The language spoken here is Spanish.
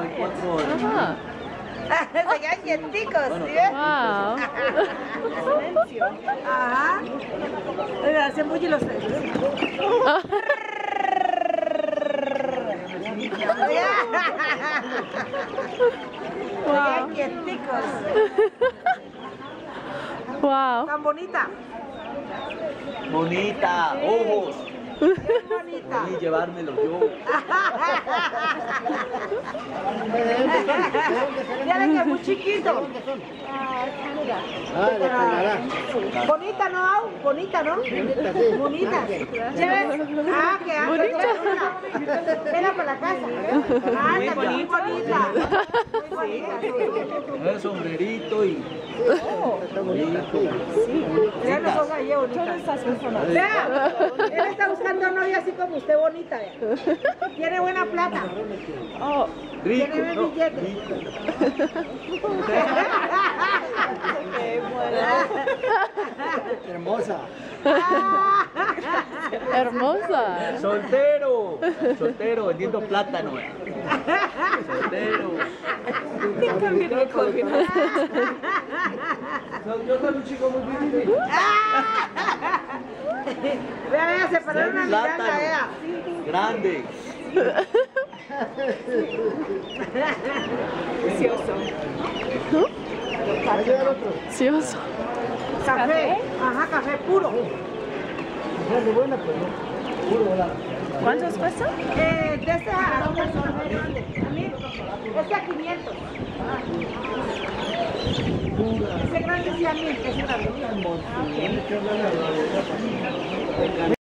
hay cuatro horas. Ajá. Wow. Silencio. Ajá. Oiga, hacen bully los Se Wow. quedan quieticos. Wow. Tan bonita. Bonita, ojos. Y llevármelo yo. Mira que es muy chiquito. Ah, de Canadá. Bonita, ¿no? Bonita, ¿no? Bonita, sí. Bonita. ¿Lleves? Ah, que. Bonita. Vela para la casa. Ah, Muy está muy bonita. Muy bonita, sí. El sombrerito y. Está sí. Mira ahí. Vea, él está buscando así como usted, bonita. vea. Tiene buena plata. Oh, Rico. Tiene buen no, billete. rico. Hermosa. hermosa. Soltero. Soltero, vendiendo plátano. Soltero. Yo soy un chico muy difícil. Vea, vea, se una miranda, vea. Grande. Otro. Precioso. Café. Ajá, café puro. Buena, pues. Puro. ¿Cuántos cuesta? Eh, de este a una sola, grande. A mí, este a 500. Ese grande sí a mí, ese grande.